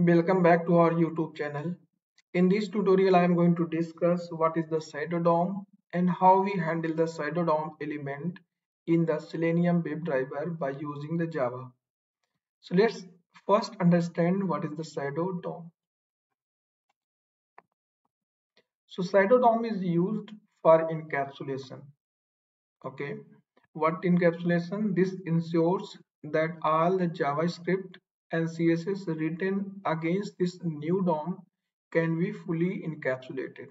Welcome back to our YouTube channel. In this tutorial, I am going to discuss what is the Shadow DOM and how we handle the Shadow DOM element in the Selenium WebDriver by using the Java. So let's first understand what is the Shadow DOM. So Shadow DOM is used for encapsulation. Okay, what encapsulation? This ensures that all the JavaScript and CSS written against this new DOM can be fully encapsulated.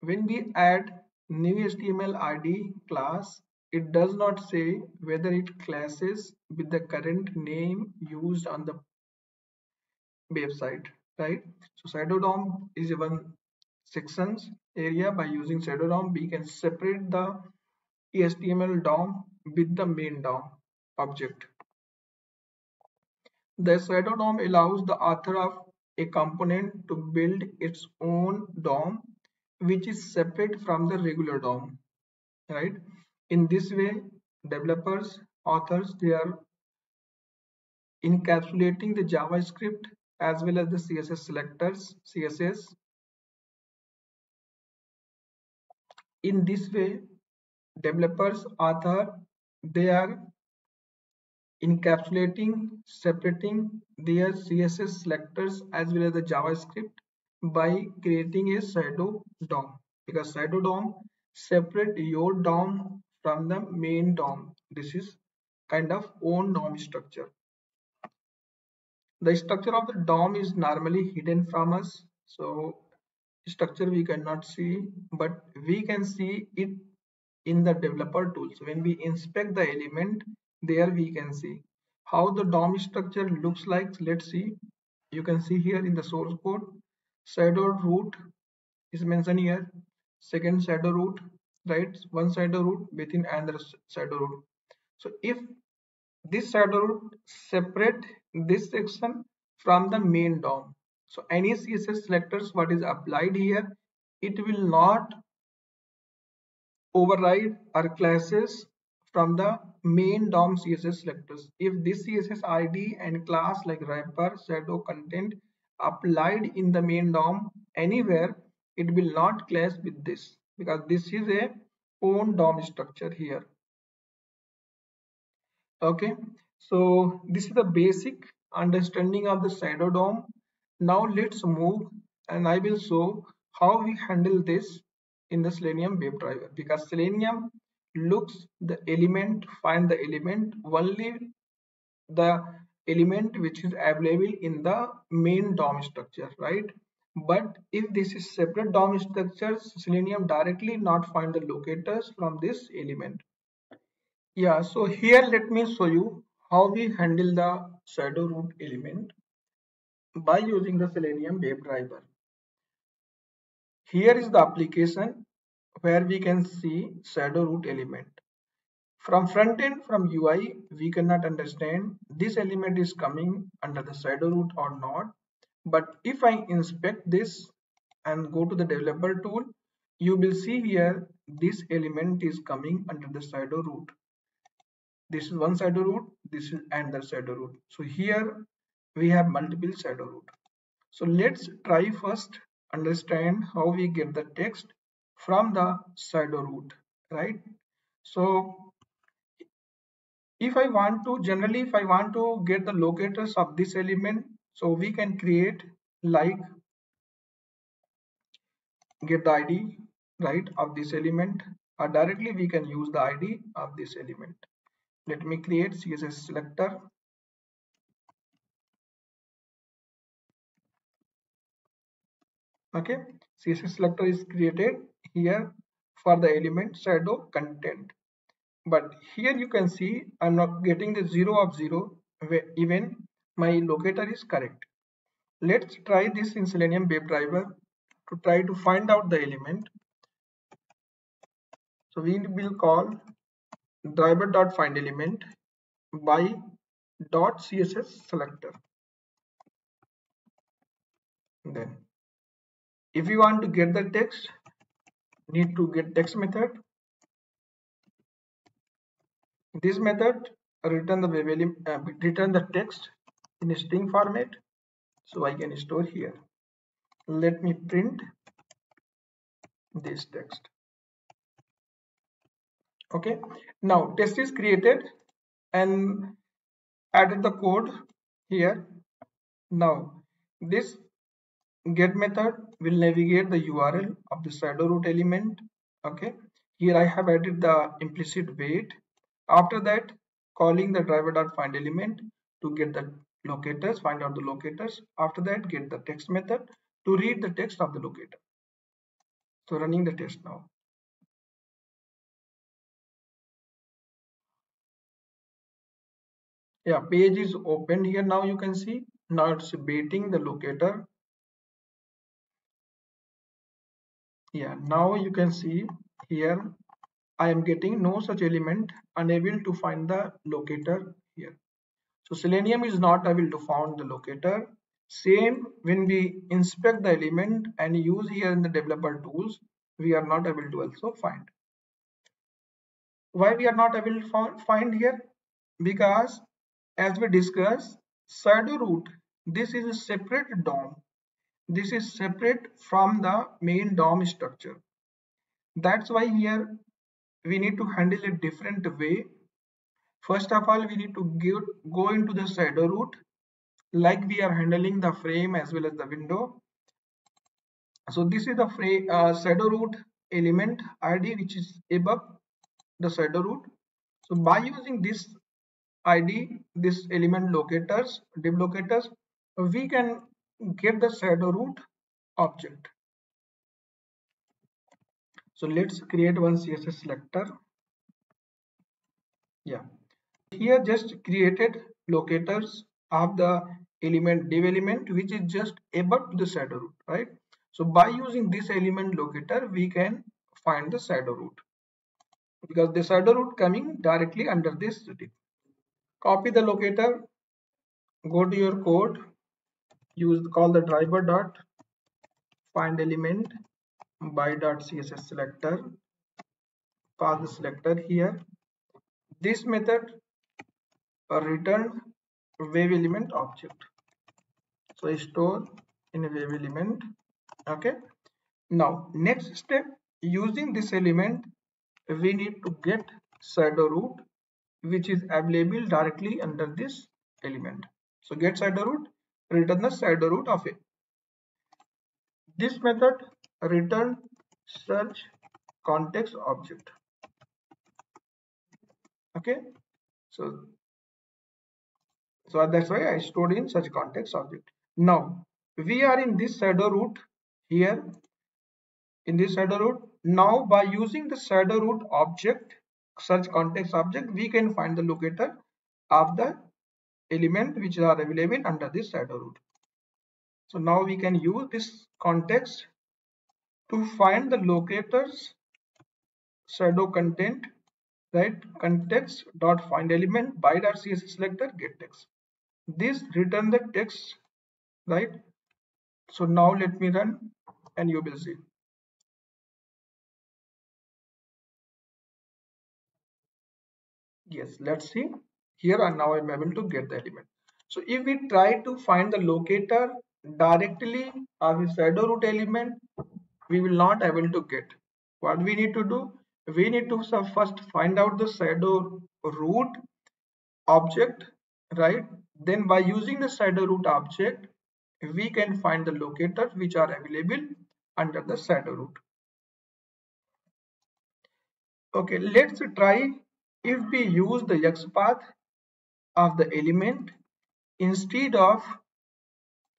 When we add new HTML ID class, it does not say whether it clashes with the current name used on the website, right? So Shadow DOM is one sections area by using Shadow DOM we can separate the HTML DOM with the main DOM object the shadow DOM allows the author of a component to build its own DOM which is separate from the regular DOM. Right? In this way, developers, authors, they are encapsulating the JavaScript as well as the CSS selectors, CSS. In this way, developers, author, they are encapsulating, separating their CSS selectors as well as the JavaScript by creating a shadow DOM because shadow DOM separate your DOM from the main DOM. This is kind of own DOM structure. The structure of the DOM is normally hidden from us. So structure we cannot see, but we can see it in the developer tools. When we inspect the element, there we can see. How the DOM structure looks like let's see. You can see here in the source code shadow root is mentioned here. Second shadow root right? One shadow root within another shadow root. So if this shadow root separate this section from the main DOM so any CSS selectors what is applied here it will not override our clashes from the main DOM CSS selectors. If this CSS ID and class like wrapper, shadow, content applied in the main DOM anywhere, it will not clash with this because this is a own DOM structure here. Okay, so this is the basic understanding of the shadow DOM. Now let's move and I will show how we handle this in the Selenium WebDriver because Selenium looks the element find the element only the element which is available in the main DOM structure right? But if this is separate DOM structures selenium directly not find the locators from this element. Yeah so here let me show you how we handle the shadow root element by using the selenium WebDriver here is the application where we can see shadow root element. From front end, from UI, we cannot understand this element is coming under the shadow root or not. But if I inspect this and go to the developer tool, you will see here this element is coming under the shadow root. This is one shadow root, this is another shadow root. So here we have multiple shadow root. So let's try first understand how we get the text from the shadow root right? So if I want to generally if I want to get the locators of this element so we can create like get the ID right of this element or directly we can use the ID of this element. Let me create CSS selector. Okay CSS selector is created here for the element shadow content. But here you can see i'm not getting the zero of zero even my locator is correct. Let's try this in selenium WebDriver to try to find out the element. So we will call driver dot find element by. dot css selector. Then if you want to get the text need to get text method. This method return the uh, return the text in string format. So I can store here. Let me print this text. Okay. Now test is created and added the code here. Now this get method will navigate the url of the shadow root element okay? Here i have added the implicit wait after that calling the driver dot find element to get the locators find out the locators. After that get the text method to read the text of the locator. So running the test now. Yeah page is opened here. Now you can see now it's baiting the locator yeah now you can see here I am getting no such element unable to find the locator here. So selenium is not able to find the locator. Same when we inspect the element and use here in the developer tools we are not able to also find. Why we are not able to find here? Because as we discussed shadow root this is a separate DOM this is separate from the main DOM structure. That's why here we need to handle it different way. First of all we need to give, go into the shadow root like we are handling the frame as well as the window. So this is the frame uh, shadow root element id which is above the shadow root. So by using this id this element locators div locators we can get the shadow root object. So let's create one css selector. Yeah. Here just created locators of the element div element which is just above the shadow root right? So by using this element locator we can find the shadow root. Because the shadow root coming directly under this div copy the locator go to your code use call the driver dot find element by dot css selector pass the selector here. This method return WebElement object. So store in a WebElement okay. Now next step using this element we need to get shadow root which is available directly under this element. So get shadow root return the shadow root of it this method return search context object. Okay? So so that's why i stored in search context object. Now we are in this shadow root here. In this shadow root. Now by using the shadow root object search context object we can find the locator of the element which are available under this shadow root. So now we can use this context to find the locators shadow content right? Context dot find element by dot css selector get text. This return the text right? So now let me run and you will see yes let's see here and now i'm able to get the element. So if we try to find the locator directly of the shadow root element we will not able to get. What we need to do? We need to first find out the shadow root object right? Then by using the shadow root object we can find the locators which are available under the shadow root. Okay let's try. If we use the xpath of the element instead of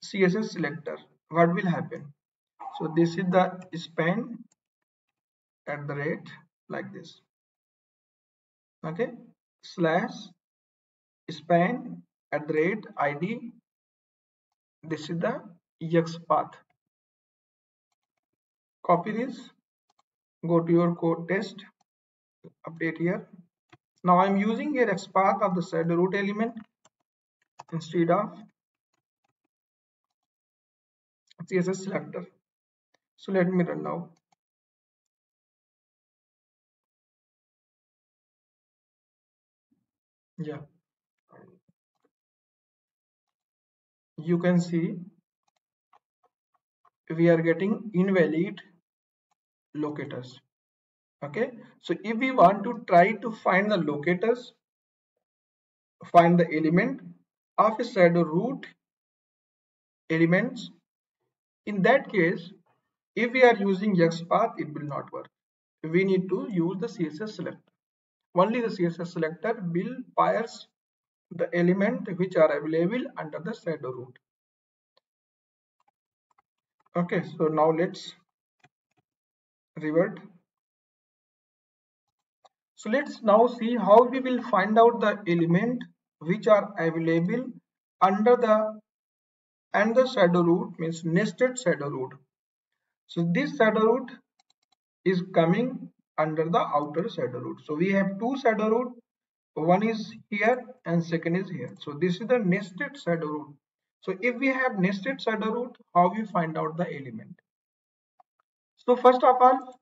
css selector. What will happen? So this is the span at the rate like this. Okay? Slash span at the rate id this is the ex path. Copy this. Go to your code test. Update here now i'm using here x path of the said root element instead of css selector. So let me run now. Yeah. You can see we are getting invalid locators okay? So if we want to try to find the locators find the element of a shadow root elements in that case if we are using XPath it will not work. We need to use the css selector. Only the css selector will parse the element which are available under the shadow root. Okay so now let's revert so let's now see how we will find out the element which are available under the and the shadow root means nested shadow root. So this shadow root is coming under the outer shadow root. So we have two shadow root. One is here and second is here. So this is the nested shadow root. So if we have nested shadow root how we find out the element? So first of all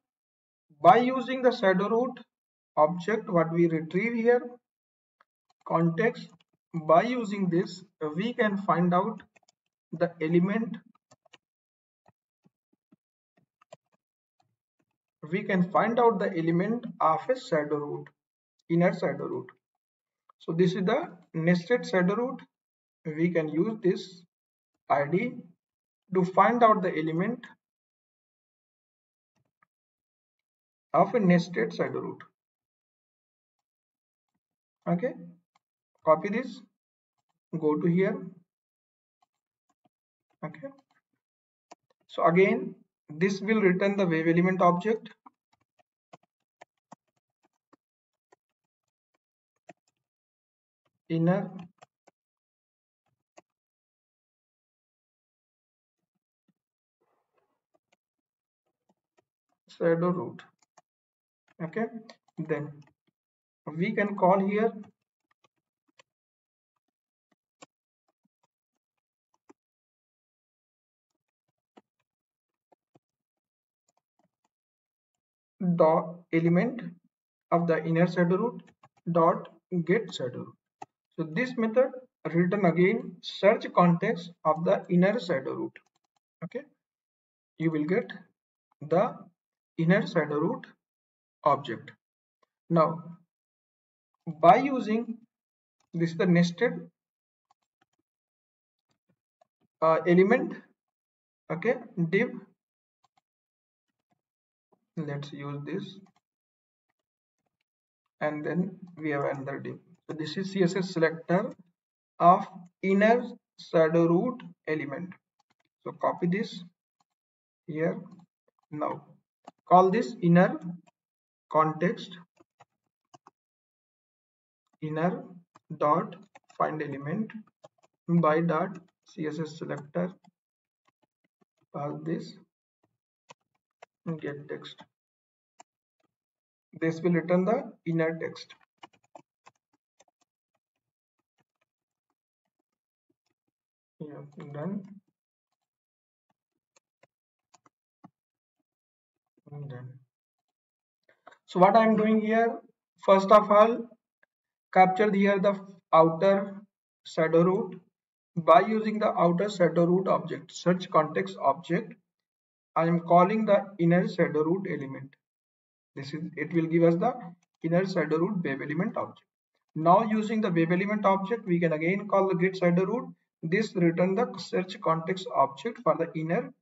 by using the shadow root object what we retrieve here context. By using this we can find out the element. We can find out the element of a shadow root inner shadow root. So this is the nested shadow root. We can use this id to find out the element of a nested shadow root okay. Copy this. Go to here. Okay. So again this will return the WebElement object. Inner. Shadow root. Okay. Then we can call here dot element of the inner shadow root dot get shadow root. So this method return again search context of the inner shadow root. Okay. You will get the inner shadow root object. Now by using this is the nested uh, element okay div. Let's use this. And then we have another div. So this is css selector of inner shadow root element. So copy this here. Now call this inner context inner dot find element by dot css selector. Pass this get text. This will return the inner text. Yeah done. And done. So what i am doing here? First of all capture here the outer shadow root by using the outer shadow root object. Search context object. I am calling the inner shadow root element. This is it will give us the inner shadow root WebElement object. Now using the WebElement object we can again call the get shadow root. This return the search context object for the inner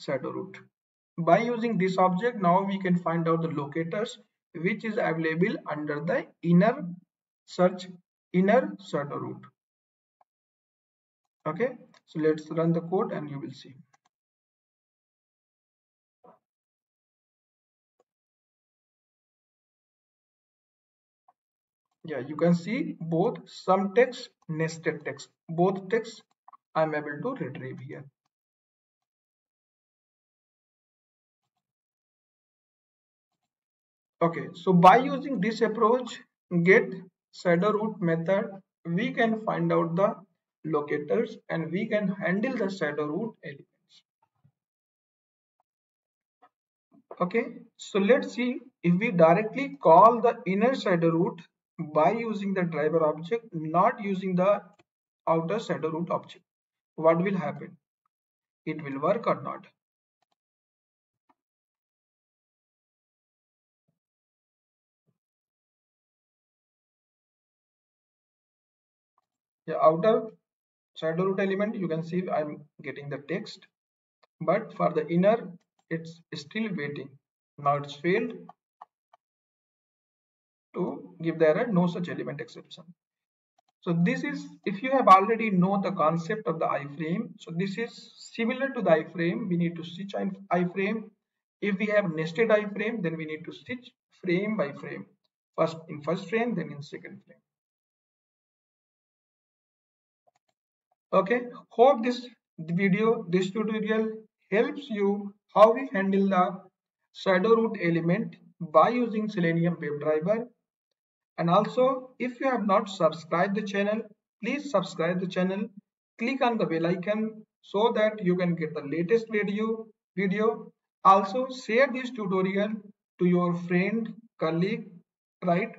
shadow root. By using this object now we can find out the locators which is available under the inner search inner shadow root. Okay so let's run the code and you will see. Yeah you can see both some text nested text. Both text i'm able to retrieve here. Okay so by using this approach get shadow root method. We can find out the locators and we can handle the shadow root elements. Okay so let's see if we directly call the inner shadow root by using the driver object not using the outer shadow root object. What will happen? It will work or not the outer shadow root element you can see i'm getting the text. But for the inner it's still waiting. Now it's failed to give the error no such element exception. So this is if you have already know the concept of the iframe so this is similar to the iframe. We need to stitch iframe. If we have nested iframe then we need to stitch frame by frame. First in first frame then in second frame okay. Hope this video this tutorial helps you how we handle the shadow root element by using selenium webdriver. And also if you have not subscribed the channel please subscribe the channel. Click on the bell icon so that you can get the latest video video. Also share this tutorial to your friend colleague right